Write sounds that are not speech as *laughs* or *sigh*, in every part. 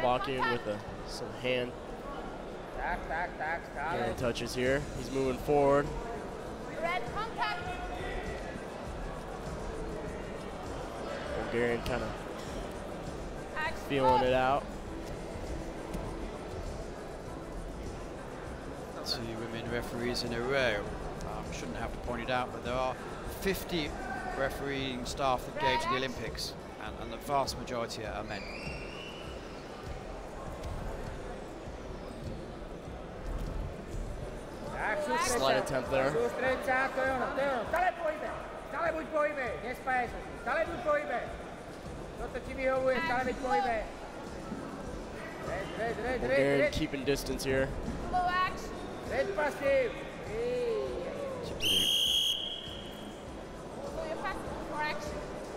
Blocking with a, some hand, hand touches here. He's moving forward. Bulgarian kind of feeling it out. Two women referees in a row. Um, shouldn't have to point it out, but there are 50 refereeing staff that go to the Olympics, and, and the vast majority are men. Tak, sústreď Slight sa. attempt there. Sústreď sa, to je ono, to je ono. Stále v pohybe. Stále buď v pohybe, nespájaj sa. Stále buď v pohybe. Toto ti vyhovuje, stále buď v pohybe. Red, red, red, red, Bulgarian red. keeping distance here. Slow action. Red passive. Ej. So you're passing for action.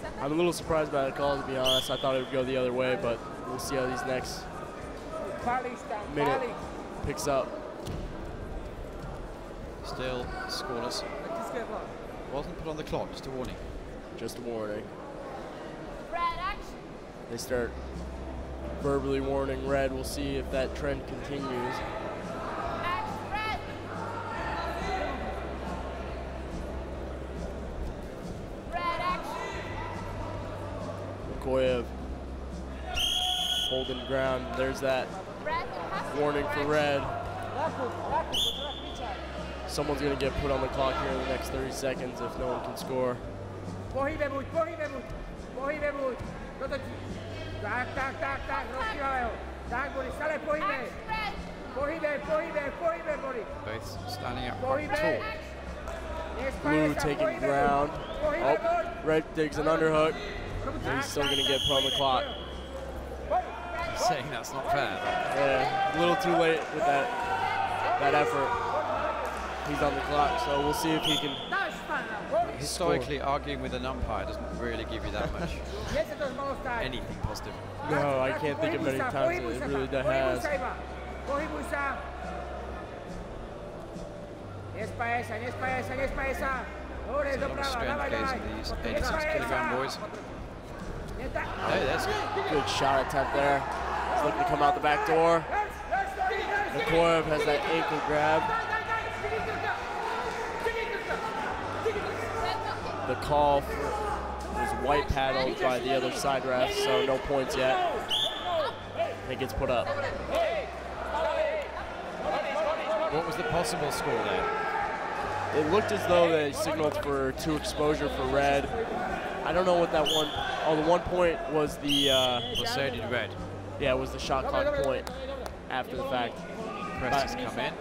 Set I'm a little surprised by the call, to be honest. I thought it would go the other way, but we'll see how these next minute picks up. Still scoreless. Wasn't put on the clock, just a warning. Just a warning. Red action. They start verbally warning red. We'll see if that trend continues. Red. Red action. Koyev holding ground. There's that Red you're passing warning for action. red. Someone's going to get put on the clock here in the next 30 seconds if no one can score. Pohybe buď, pohybe buď. Pohybe buď. Toto ti... Tak, tak, tak, tak, rozkývaj ho. Tak, Boris, stále pohybe. Pohybe, pohybe, pohybe, Boris. Both standing up quite Pohybe. tall. Blue taking ground. Oh, red digs an underhook. He's still going to get put on the pohybe, clock. pohybe. Saying that's not fair. Yeah, a little too late with that that effort. He's on the clock, so we'll see if he can. Dáš pána, Boris. Historically, arguing with an umpire doesn't really give you that much Kde sa to malo stať? anything positive. No, I can't think of many times pohybuj it really tam, that pohybuj has. So a lot of strength dávaj, goes into these 86 kilogram boys. Neta- Oh, there's Good shot attempt there. He's looking to come out the back door. Makoev has that ankle grab. The call was white paddled by the other side ref, so no points yet. It gets put up. What was the possible score there? It looked as though they signaled for two exposure for red. I don't know what that one. Oh, the one point was the uh, Well, so did Red. yeah, it was the shot clock point after the fact. Press has come in.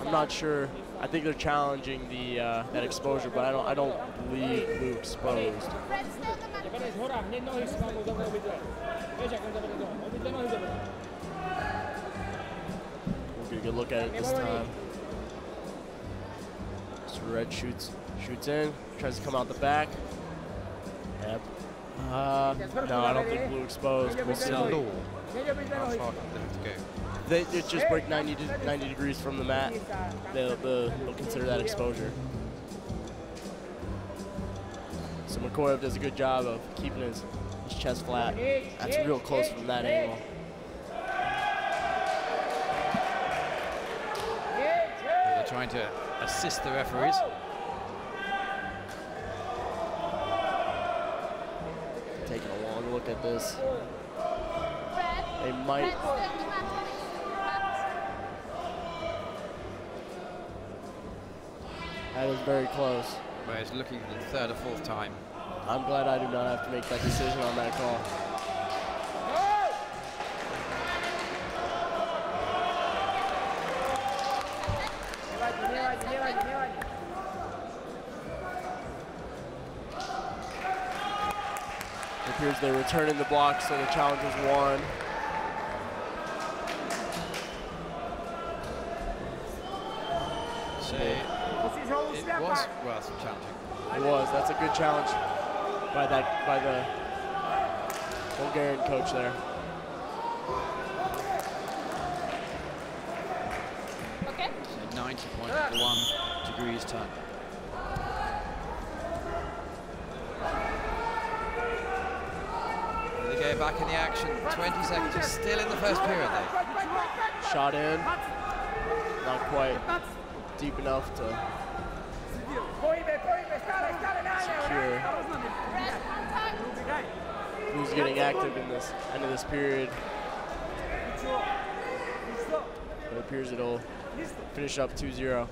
I'm not sure. I think they're challenging the uh, that exposure, but I don't I don't believe blue exposed. Red stay on the mat. Zabere z hora, hneď nohy si vám dobre obidve. Vieš, ako zabere dole. Obidve nohy dobre. We'll get a good look at it this time. So red shoots shoots in, tries to come out the back. Yep. Uh, no, I don't think blue exposed. We'll see. They have? They, they just break 90 to 90 degrees from the mat. They'll, they'll, they'll consider that exposure. So Makoev does a good job of keeping his, his chest flat. That's real close from that angle. They're trying to assist the referees. Taking a long look at this. They might. stay on the mat. That is very close. Where he's looking for the third or fourth time. I'm glad I do not have to make that decision on that call. It appears they're returning the block, so the challenge is won. So Musíš ho it ušľapať. Was, challenging. It was. That's a good challenge by that by the Bulgarian coach there. Okay. So 90.1 degrees turn. They gave They're back in the action. 20 seconds. We're still in the first period, though. Shot in. Not quite deep enough to na ně, secure. Red contact. who's getting active in this end of this period. It appears it'll finish up 2-0.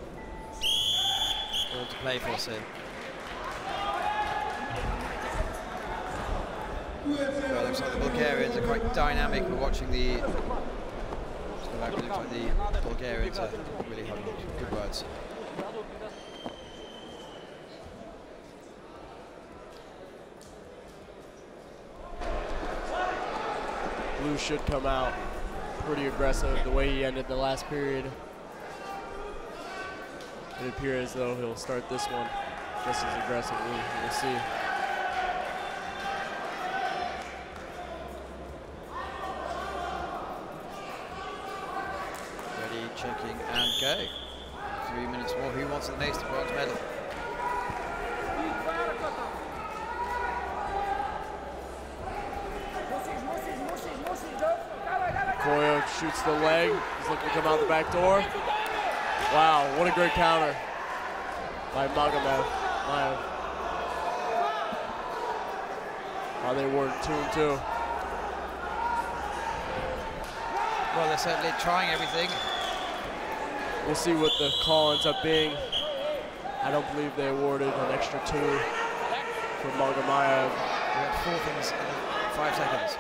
All to play for, so. Well, looks like the Bulgarians are quite dynamic. We're watching the. Just it looks like the Bulgarians are really having good words. Should come out pretty aggressive the way he ended the last period. It appears as though he'll start this one just as aggressively. We'll see. Ready, checking, and go. Three minutes more. Who wants the next bronze medal? Shoots the leg. He's looking to come out the back door. Wow, what a great counter by Magomed. Mayev. How they were two and two. Well, they're certainly trying everything. We'll see what the call ends up being. I don't believe they awarded an extra two for Magamaev. We had four things in five seconds.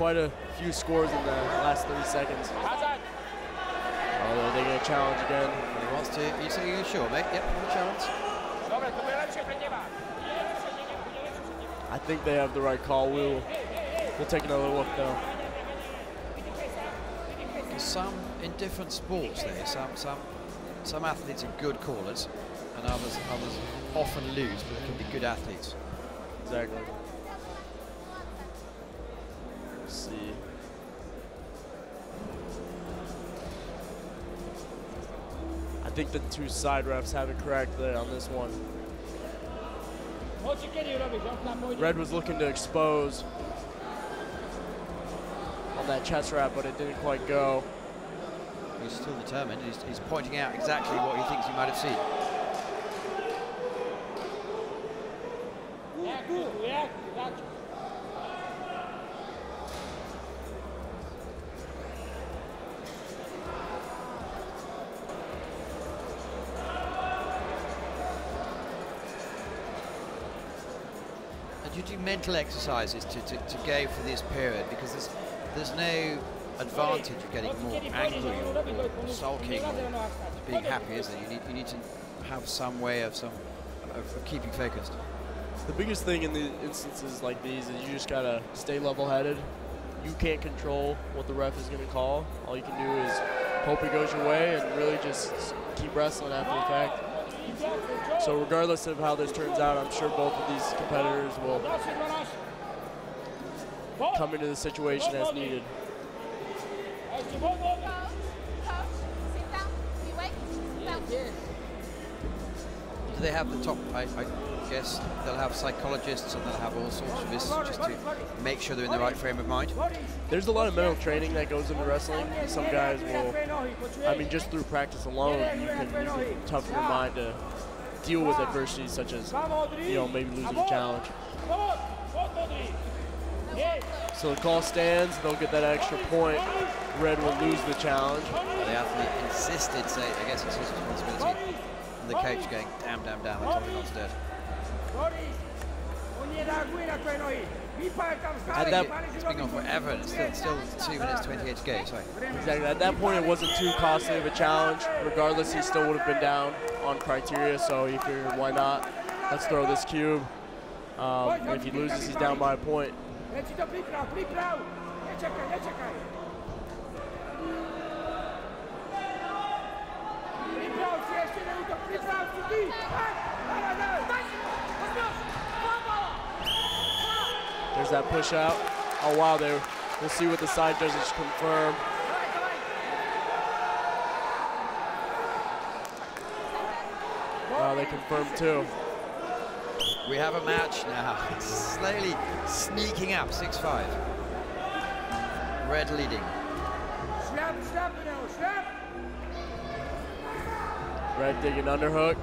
Quite a few scores in the last 30 seconds. Oh, Although they get a challenge again. he wants to. You say you sure, mate? Yep, no challenge. Dobra, to byle się przeniewa. I think they have the right call. We'll, we'll take another look though. Some in different sports, there. Some some some athletes are good callers, and others others often lose, but they can be good athletes. Exactly. Think the two side refs have it correct there on this one. Co ci kiedy robisz? On tam pójdzie. Red was looking to expose on that chest wrap, but it didn't quite go. He's still determined. He's, he's pointing out exactly what he thinks he might have seen. Jak tu, you do mental exercises to, to, to go for this period because there's there's no advantage of getting more angry or, or sulking or being happy, is there? You need you need to have some way of some of, keeping focused. The biggest thing in the instances like these is you just gotta stay level-headed. You can't control what the ref is gonna call. All you can do is hope it goes your way and really just keep wrestling after the fact. So regardless of how this turns out, I'm sure both of these competitors will come into the situation as needed. Jeszcze wod, wod. Coach, coach, sit down. We wait. Sit down. Do they have the top? I, I guess they'll have psychologists and they'll have all sorts of this just to make sure they're in the right frame of mind. There's a lot of mental training that goes into wrestling. Some guys will, I mean, just through practice alone, you can, you can toughen your mind to deal with adversity such as, you know, maybe losing a challenge. Wod, wod, Modri. Jest. So the call stands, they'll get that extra point. Red will lose the challenge. The athlete insisted, so I guess it's his responsibility. And the coach going, damn, damn, damn, I told him not to do it. At that- It's been robisz on forever, and it's still, still 2 minutes 28 to go, sorry. Exactly. At that point, it wasn't too costly of a challenge. Regardless, he still would have been down on criteria, so he figured, why not? Let's throw this cube. Um, and if he loses, he's down by a point. Leci to pripraw, pripraw. Nie czekaj, nie czekaj. There's that push out. Oh, wow, there. We'll see what the side judges confirm. Dawaj, dawaj. Wow, they confirmed too. We have a match now. *laughs* It's slowly sneaking up, 6-5. Red leading. Slap, slap, Manel, slap. Red digging underhook.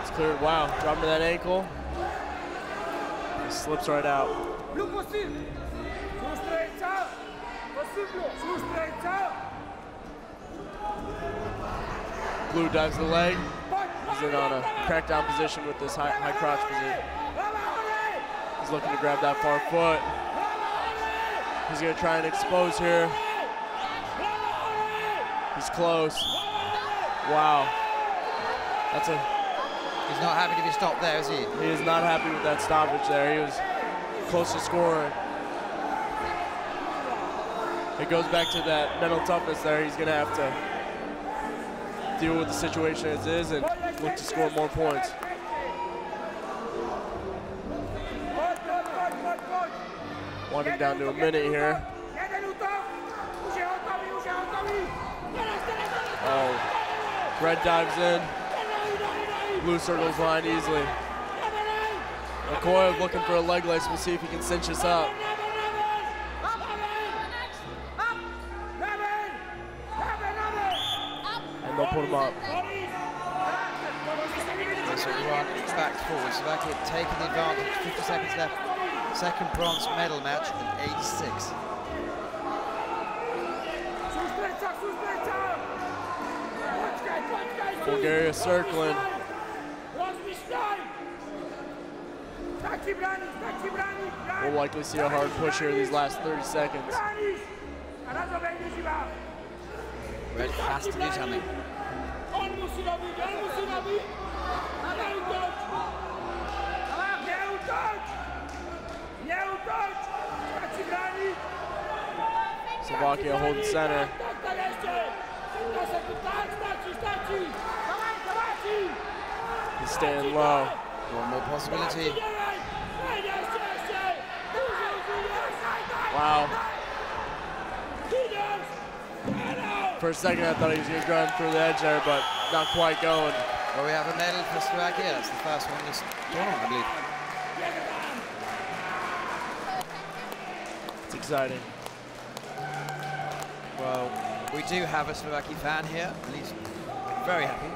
It's cleared. Wow, dropping to that ankle. Slips right out. Blue dives the leg. He's in on a crackdown position with this high, high crotch position. He's looking to grab that far foot. He's gonna try and expose here. He's close. Wow. That's a, He's not happy to be stopped there, is he? he is not happy with that stoppage there. He was close to scoring. It goes back to that mental toughness there. He's gonna have to deal with the situation as is and look to score more points. Winding down to a minute here. Oh, Red dives in. Blue circles line easily. McCoy looking for a leg lace. We'll see if he can cinch us up. And they'll put him up. A run back forward. Slovakia taking the advantage. 50 seconds left. Second bronze medal match at 86. Sustraița, sustraița. Počkaj, počkaj. Bulgaria circling. We'll likely see a hard push here these last 30 seconds. Brániš. A na to vejde živá. Red has to do something. Slovakia holding center. Tak, tak ešte. To sa tu tak, stačí, stačí. Davaj, davaj. He's staying low. One more possibility. Wow. For a second, I thought he was going to run through the edge there, but not quite going. Well, we have a medal for Slovakia. That's the first one this tournament, I believe. It's exciting. Well, we do have a Slovakia fan here, and he's very happy.